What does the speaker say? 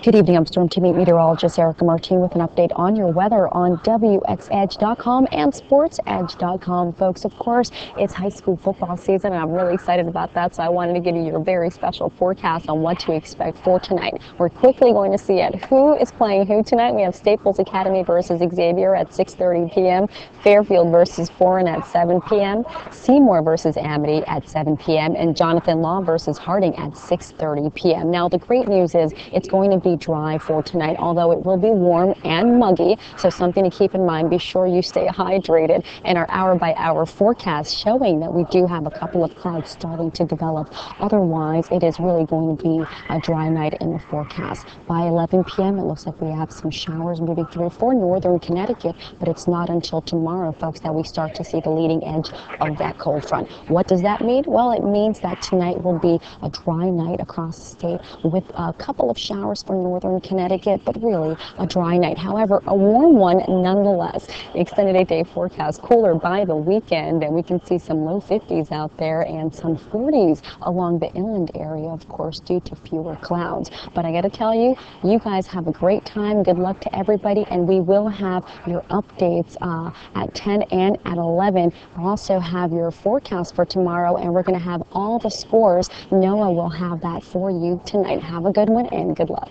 Good evening. I'm Storm Team 8 meteorologist Erica Martin with an update on your weather on WXEdge.com and SportzEdge.com. Folks, of course, it's high school football season, and I'm really excited about that, so I wanted to give you your very special forecast on what to expect for tonight. We're quickly going to see it. Who is playing who tonight? We have Staples Academy versus Xavier at 6.30 p.m., Fairfield versus Foran at 7 p.m., Seymour versus Amity at 7 p.m., and Jonathan Law versus Harding at 6.30 p.m. Now, the great news is it's going to be dry for tonight, although it will be warm and muggy. So something to keep in mind. Be sure you stay hydrated. And our hour by hour forecast showing that we do have a couple of clouds starting to develop. Otherwise, it is really going to be a dry night in the forecast. By 11 p.m., it looks like we have some showers moving through for northern Connecticut, but it's not until tomorrow, folks, that we start to see the leading edge of that cold front. What does that mean? Well, it means that tonight will be a dry night across the state with a couple of showers for northern Connecticut, but really a dry night. However, a warm one nonetheless. The extended eight day forecast cooler by the weekend, and we can see some low 50s out there and some 40s along the inland area, of course, due to fewer clouds. But I got to tell you, you guys have a great time. Good luck to everybody, and we will have your updates uh, at 10 and at 11. We'll also have your forecast for tomorrow, and we're going to have all the scores. Noah will have that for you tonight. Have a good one and good luck.